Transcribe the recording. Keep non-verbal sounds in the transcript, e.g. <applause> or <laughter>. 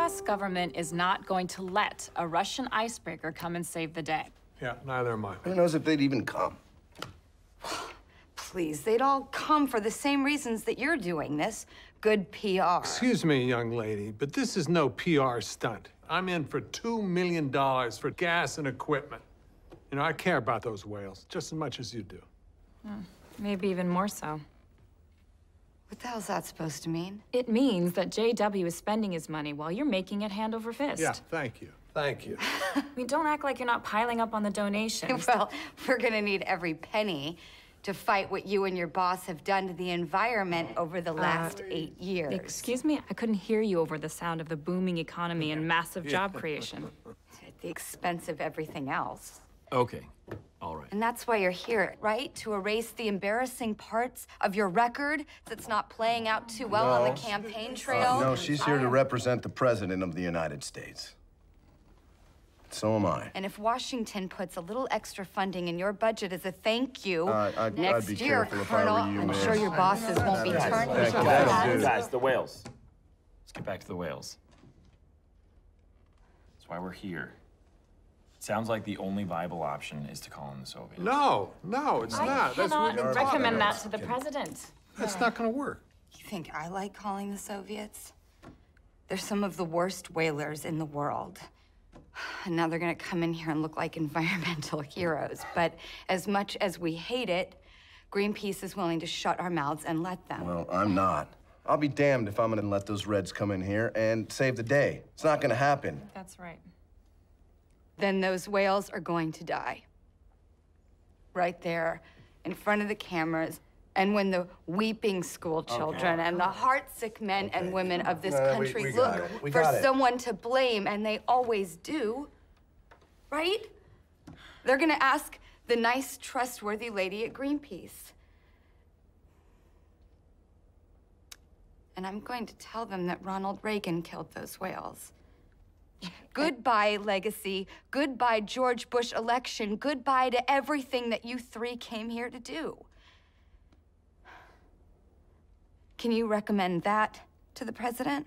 U.S. government is not going to let a Russian icebreaker come and save the day. Yeah, neither am I. Who knows if they'd even come? Please, they'd all come for the same reasons that you're doing this. Good PR. Excuse me, young lady, but this is no PR stunt. I'm in for $2 million for gas and equipment. You know, I care about those whales just as much as you do. Hmm, maybe even more so. What the hell's that supposed to mean? It means that JW is spending his money while you're making it hand over fist. Yeah, thank you. Thank you. <laughs> I mean, don't act like you're not piling up on the donations. <laughs> Well, we're gonna need every penny to fight what you and your boss have done to the environment over the uh, last eight years. Excuse me? I couldn't hear you over the sound of the booming economy and massive job creation. <laughs> At the expense of everything else. Okay, all right. And that's why you're here, right? To erase the embarrassing parts of your record that's not playing out too well on the campaign trail. No, she's here to represent the President of the United States. So am I. And if Washington puts a little extra funding in your budget as a thank you, Uh, I'd- next I'd be year, careful if I were Colonel, you, I'm man. sure your bosses won't be Guys, turning to you. that. That'll do. Guys, the whales. Let's get back to the whales. That's why we're here. It sounds like the only viable option is to call in the Soviets. No, no, it's I not. That's cannot what we're recommend that to the president. That's not gonna work. You think I like calling the Soviets? They're some of the worst whalers in the world. And <sighs> now they're gonna come in here and look like <laughs> environmental heroes. But as much as we hate it, Greenpeace is willing to shut our mouths and let them. Well, I'm not. I'll be damned if I'm gonna let those Reds come in here and save the day. It's not gonna happen. That's right. Then those whales are going to die. Right there, in front of the cameras, and when the weeping school children and the heartsick men and women of this we- country we got look for it. someone to blame, and they always do, right? They're gonna ask the nice, trustworthy lady at Greenpeace. And I'm going to tell them that Ronald Reagan killed those whales. Goodbye, legacy. Goodbye, George Bush election. Goodbye to everything that you three came here to do. Can you recommend that to the president?